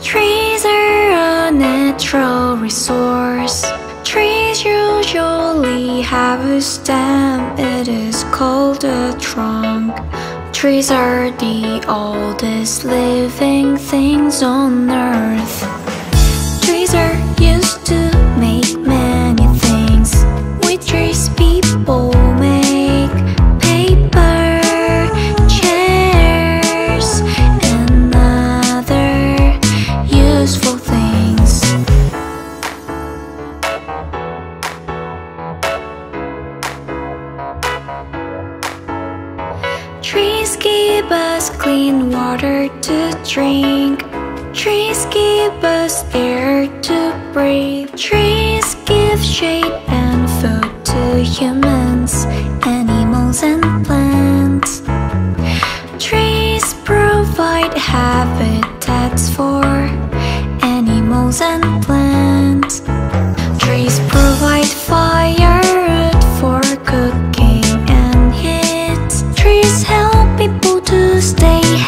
Trees are a natural resource. Trees usually have a stem, it is called a trunk. Trees are the oldest living things on earth. Trees give us clean water to drink. Trees give us air to breathe. Trees give shade and food to humans, animals, and plants. Trees provide habitats for animals and stay.